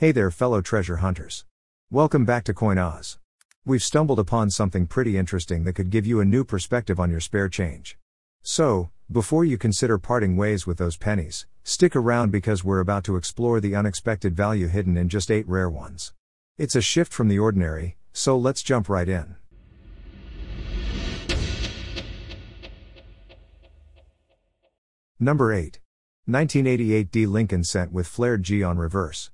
Hey there, fellow treasure hunters. Welcome back to CoinOz. We've stumbled upon something pretty interesting that could give you a new perspective on your spare change. So, before you consider parting ways with those pennies, stick around because we're about to explore the unexpected value hidden in just 8 rare ones. It's a shift from the ordinary, so let's jump right in. Number 8. 1988 D Lincoln cent with flared G on reverse.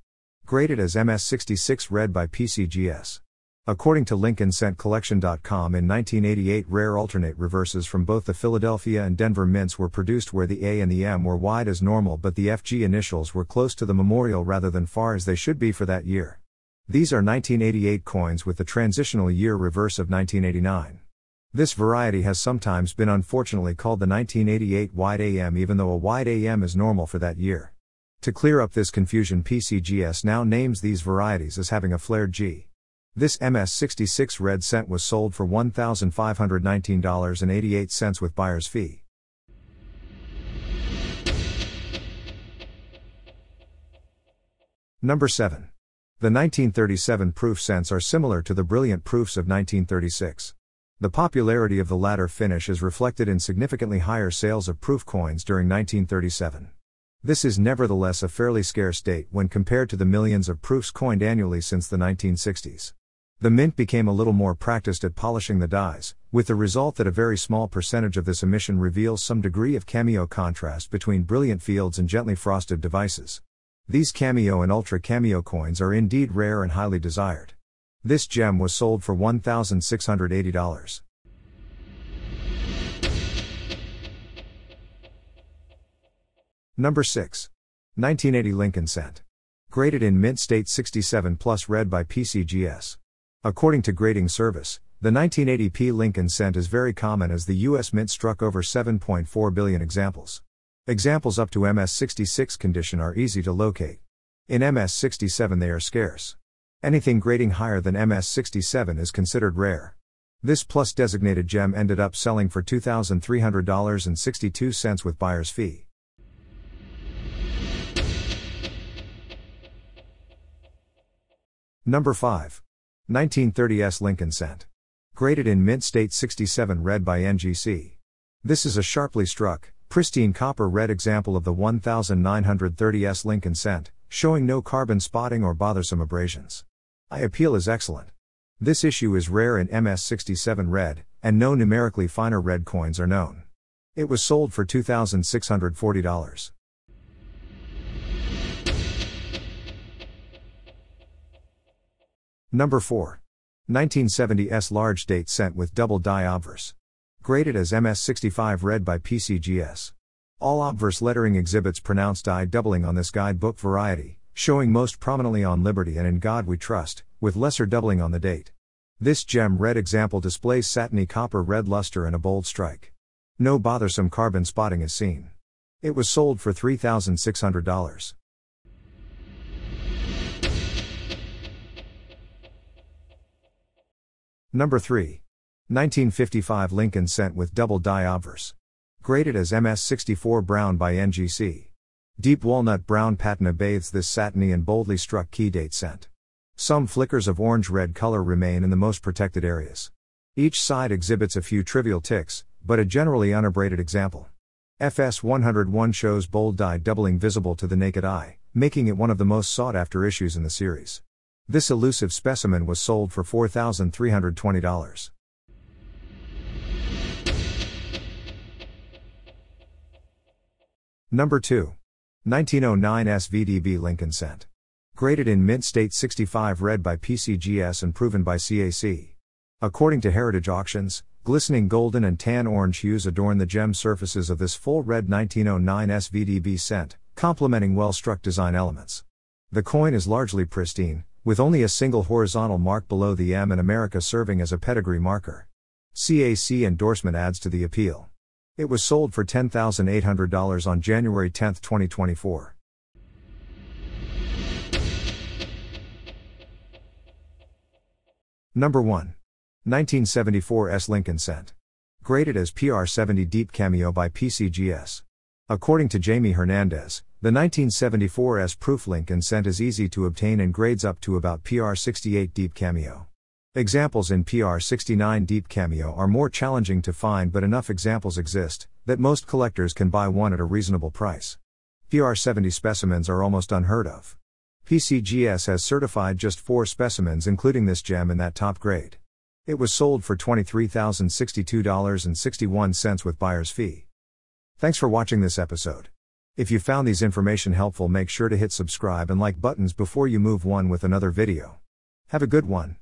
Graded as MS66 red by PCGS. According to LincolnCentCollection.com in 1988 rare alternate reverses from both the Philadelphia and Denver mints were produced where the A and the M were wide as normal but the FG initials were close to the memorial rather than far as they should be for that year. These are 1988 coins with the transitional year reverse of 1989. This variety has sometimes been unfortunately called the 1988 wide AM even though a wide AM is normal for that year. To clear up this confusion PCGS now names these varieties as having a flared G. This MS66 red cent was sold for $1,519.88 with buyer's fee. Number 7. The 1937 proof cents are similar to the brilliant proofs of 1936. The popularity of the latter finish is reflected in significantly higher sales of proof coins during 1937. This is nevertheless a fairly scarce date when compared to the millions of proofs coined annually since the 1960s. The mint became a little more practiced at polishing the dies, with the result that a very small percentage of this emission reveals some degree of cameo contrast between brilliant fields and gently frosted devices. These cameo and ultra cameo coins are indeed rare and highly desired. This gem was sold for $1,680. Number 6. 1980 Lincoln Cent. Graded in Mint State 67 plus red by PCGS. According to Grading Service, the 1980p Lincoln Cent is very common as the US Mint struck over 7.4 billion examples. Examples up to MS66 condition are easy to locate. In MS67 they are scarce. Anything grading higher than MS67 is considered rare. This plus designated gem ended up selling for $2,300.62 with buyer's fee. Number 5. 1930s Lincoln Cent. Graded in Mint State 67 red by NGC. This is a sharply struck, pristine copper red example of the 1930s Lincoln Cent, showing no carbon spotting or bothersome abrasions. eye appeal is excellent. This issue is rare in MS67 red, and no numerically finer red coins are known. It was sold for $2,640. Number 4. 1970s large date cent with double die obverse. Graded as MS65 red by PCGS. All obverse lettering exhibits pronounced die doubling on this guidebook variety, showing most prominently on Liberty and In God We Trust, with lesser doubling on the date. This gem red example displays satiny copper red luster and a bold strike. No bothersome carbon spotting is seen. It was sold for $3,600. Number 3. 1955 Lincoln cent with double die obverse. Graded as MS64 brown by NGC. Deep walnut brown patina bathes this satiny and boldly struck key date cent. Some flickers of orange red color remain in the most protected areas. Each side exhibits a few trivial ticks, but a generally unabraded example. FS 101 shows bold die doubling visible to the naked eye, making it one of the most sought after issues in the series. This elusive specimen was sold for $4,320. Number 2. 1909 SVDB Lincoln Cent. Graded in Mint State 65 red by PCGS and proven by CAC. According to Heritage Auctions, glistening golden and tan orange hues adorn the gem surfaces of this full red 1909 SVDB cent, complementing well struck design elements. The coin is largely pristine, with only a single horizontal mark below the M and America serving as a pedigree marker. CAC endorsement adds to the appeal. It was sold for $10,800 on January 10, 2024. Number 1. 1974 S. Lincoln Cent. Graded as PR70 Deep Cameo by PCGS. According to Jamie Hernandez, The 1974 S Proof Lincoln Cent is easy to obtain and grades up to about PR68 Deep Cameo. Examples in PR69 Deep Cameo are more challenging to find, but enough examples exist that most collectors can buy one at a reasonable price. PR70 specimens are almost unheard of. PCGS has certified just four specimens, including this gem in that top grade. It was sold for $23,062.61 with buyer's fee. Thanks for watching this episode. If you found these information helpful, make sure to hit subscribe and like buttons before you move one with another video. Have a good one.